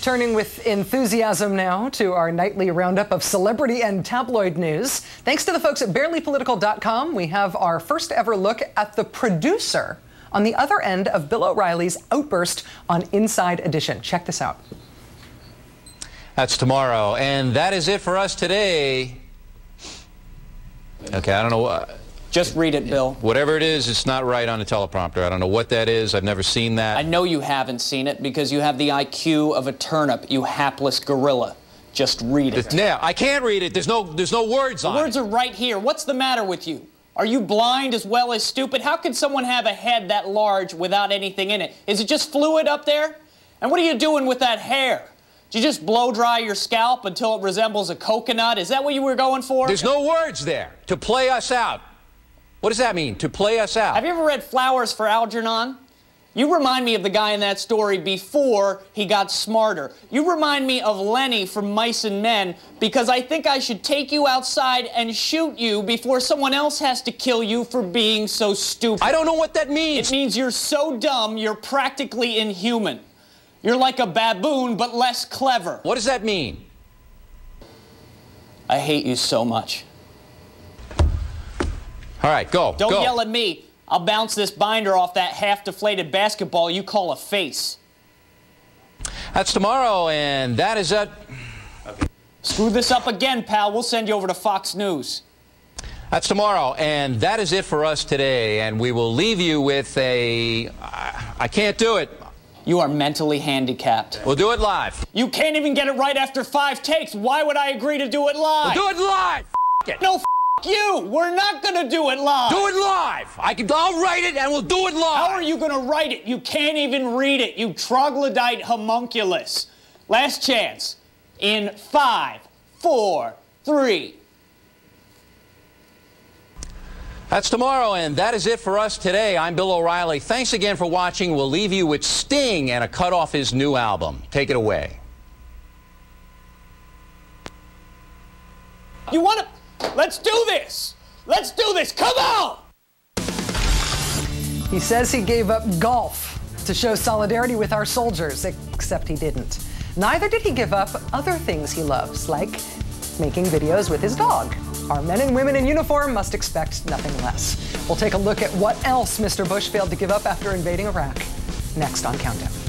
Turning with enthusiasm now to our nightly roundup of celebrity and tabloid news. Thanks to the folks at barelypolitical.com, we have our first ever look at the producer on the other end of Bill O'Reilly's outburst on Inside Edition. Check this out. That's tomorrow. And that is it for us today. Okay, I don't know. Uh, just read it, Bill. Whatever it is, it's not right on the teleprompter. I don't know what that is. I've never seen that. I know you haven't seen it because you have the IQ of a turnip, you hapless gorilla. Just read it. Yeah, I can't read it. There's no, there's no words the on words it. are right here. What's the matter with you? Are you blind as well as stupid? How can someone have a head that large without anything in it? Is it just fluid up there? And what are you doing with that hair? Did you just blow dry your scalp until it resembles a coconut? Is that what you were going for? There's no words there. To play us out. What does that mean, to play us out? Have you ever read Flowers for Algernon? You remind me of the guy in that story before he got smarter. You remind me of Lennie from Mice and Men because I think I should take you outside and shoot you before someone else has to kill you for being so stupid. I don't know what that means. It means you're so dumb, you're practically inhuman. You're like a baboon, but less clever. What does that mean? I hate you so much. All right, go. Don't go. yell at me. I'll bounce this binder off that half-deflated basketball you call a face. That's tomorrow, and that is it. Okay. Screw this up again, pal. We'll send you over to Fox News. That's tomorrow, and that is it for us today. And we will leave you with a. I can't do it. You are mentally handicapped. We'll do it live. You can't even get it right after five takes. Why would I agree to do it live? We'll do it live. F it. No, you. We're not going to do it live. Do it live. I can. I'll write it, and we'll do it live. How are you going to write it? You can't even read it. You troglodyte homunculus. Last chance. In five, four, three. That's tomorrow, and that is it for us today. I'm Bill O'Reilly. Thanks again for watching. We'll leave you with Sting and a cut off his new album. Take it away. You want to? Let's do this. Let's do this. Come on. He says he gave up golf to show solidarity with our soldiers, except he didn't. Neither did he give up other things he loves, like making videos with his dog. Our men and women in uniform must expect nothing less. We'll take a look at what else Mr. Bush failed to give up after invading Iraq next on Countdown.